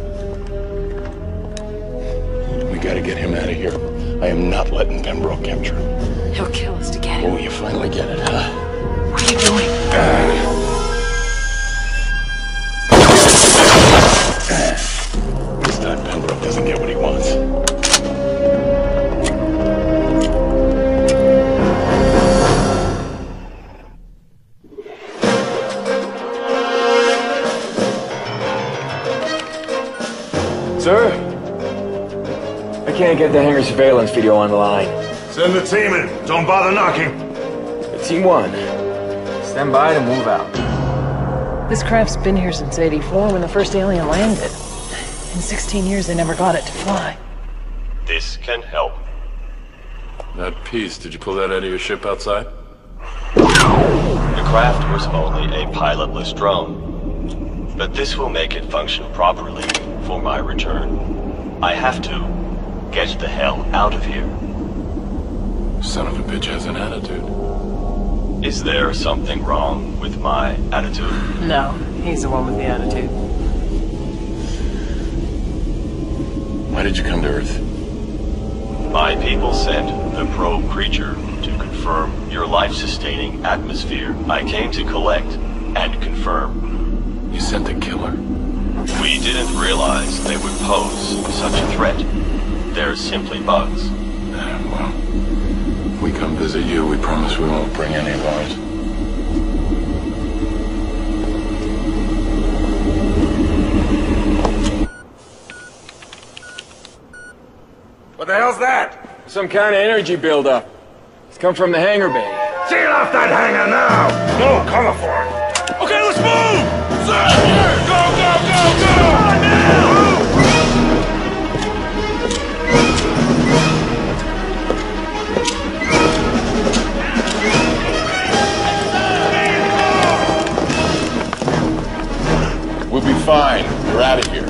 We gotta get him out of here. I am not letting Pembroke capture him. He'll kill us to get him. Oh, you finally get it, huh? What are you doing? This uh, can't get the hangar surveillance video online. Send the team in. Don't bother knocking. Team 1. Stand by to move out. This craft's been here since 84 when the first alien landed. In 16 years, they never got it to fly. This can help. That piece, did you pull that out of your ship outside? The craft was only a pilotless drone. But this will make it function properly for my return. I have to get the hell out of here. Son of a bitch has an attitude. Is there something wrong with my attitude? No, he's the one with the attitude. Why did you come to Earth? My people sent the probe creature to confirm your life-sustaining atmosphere. I came to collect and confirm. You sent a killer. We didn't realize they would pose such a threat. They're simply bugs. Uh, well, we come visit you. We promise we won't bring any of ours. What the hell's that? Some kind of energy buildup. It's come from the hangar bay. Seal off that hangar now! No cover for it. Okay, let's move! Sir! Go, go, go, go! Fine. We're out of here.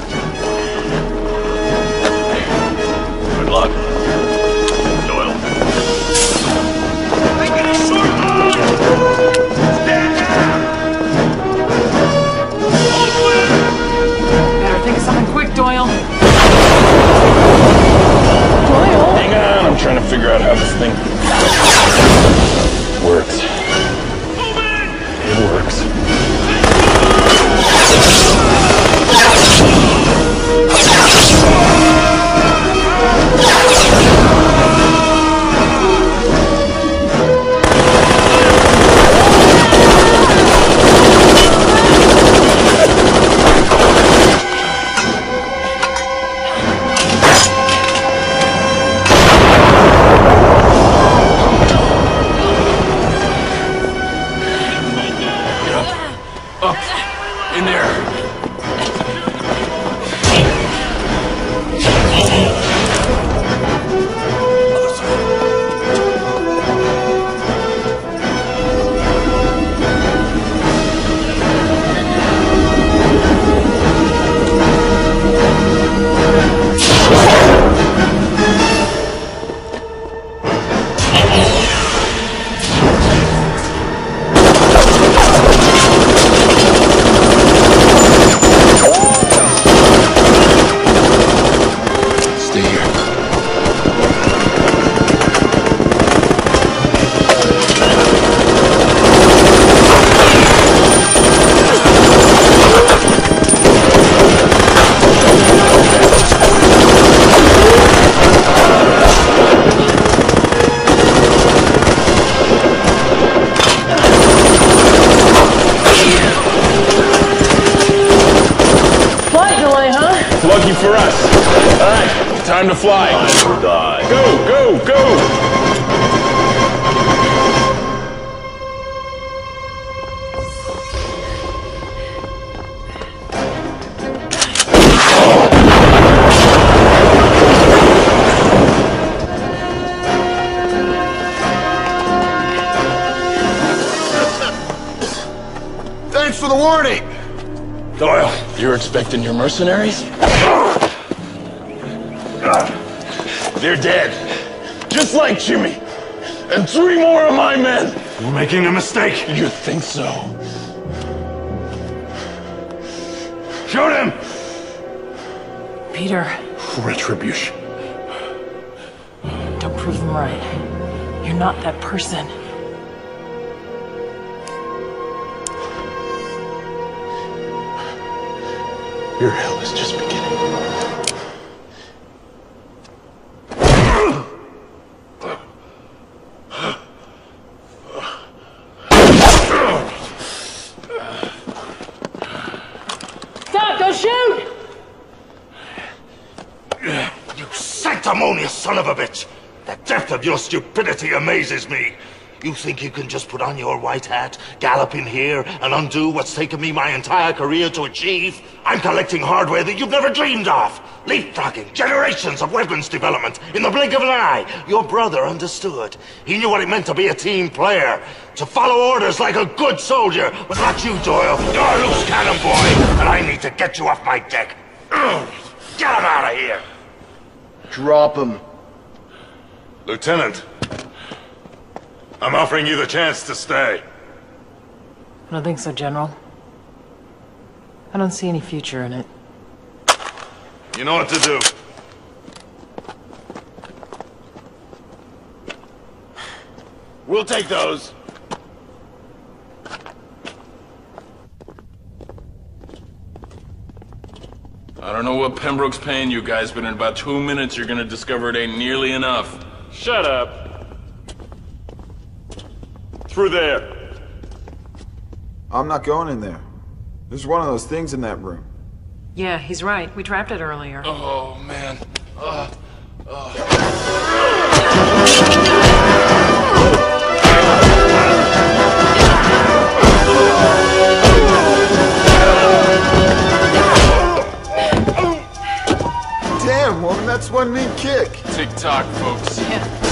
Peter, Retribution. don't prove them right. You're not that person. Your hell is just beginning. Stop! Don't shoot! You sanctimonious son of a bitch! The depth of your stupidity amazes me. You think you can just put on your white hat, gallop in here, and undo what's taken me my entire career to achieve? I'm collecting hardware that you've never dreamed of. Leapfrogging generations of weapons development in the blink of an eye. Your brother understood. He knew what it meant to be a team player. To follow orders like a good soldier. But not you, Doyle. You're a loose cannon boy. And I need to get you off my deck. Get him out of here. Drop him. Lieutenant, I'm offering you the chance to stay. I don't think so, General. I don't see any future in it. You know what to do. We'll take those. I don't know what Pembroke's paying you guys, but in about two minutes you're gonna discover it ain't nearly enough. Shut up. Through there. I'm not going in there. There's one of those things in that room. Yeah, he's right. We trapped it earlier. Oh, man. Uh, Damn, that's one mean kick. Tick tock, folks. God,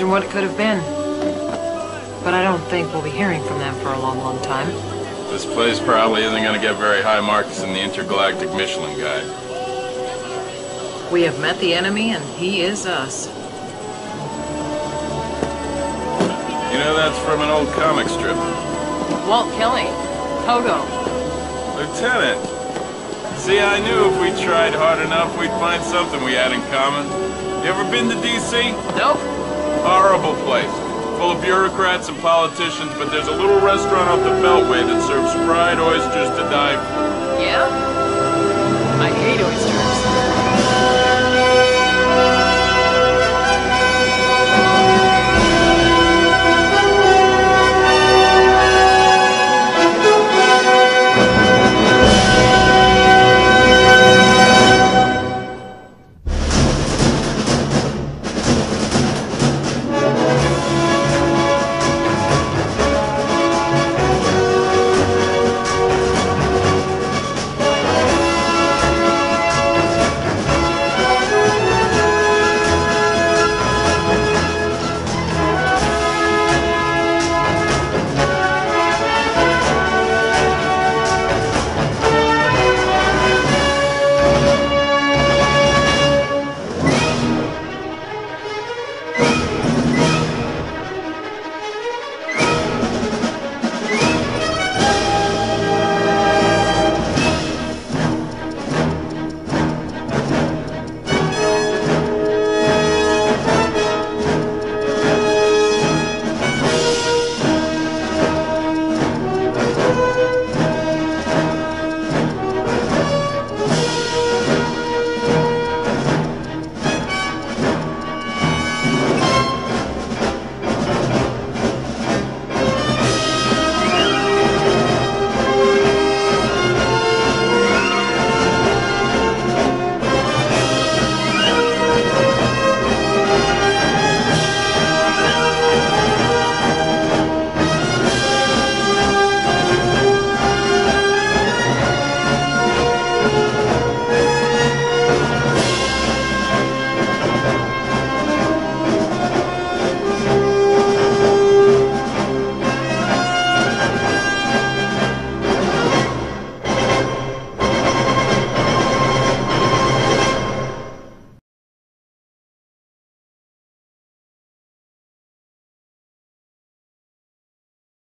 Imagine what it could have been. But I don't think we'll be hearing from them for a long, long time. This place probably isn't gonna get very high marks in the Intergalactic Michelin Guide. We have met the enemy, and he is us. You know that's from an old comic strip. Walt Kelly. Pogo. Lieutenant! See, I knew if we tried hard enough, we'd find something we had in common. You ever been to D.C.? Nope. Horrible place. Full of bureaucrats and politicians, but there's a little restaurant off the Beltway that serves fried oysters to die for. Yeah?